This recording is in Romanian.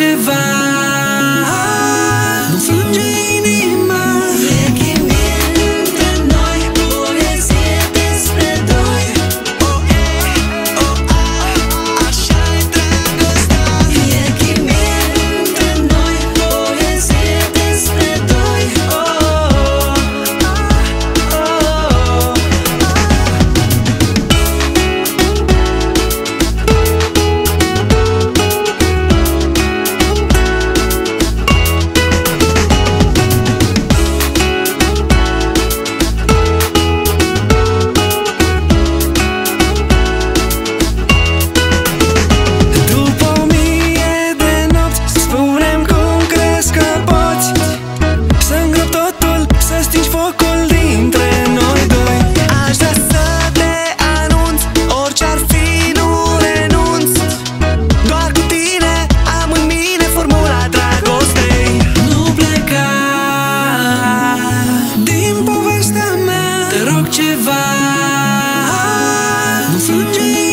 te. Te rog ceva. Nu fugi